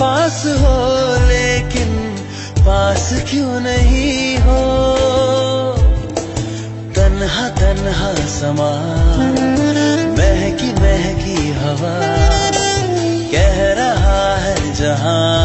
पास हो, लेकिन पास क्यों नहीं हो? तन्हा तन्हा समा, महकी महकी हवा, कह रहा है जहाँ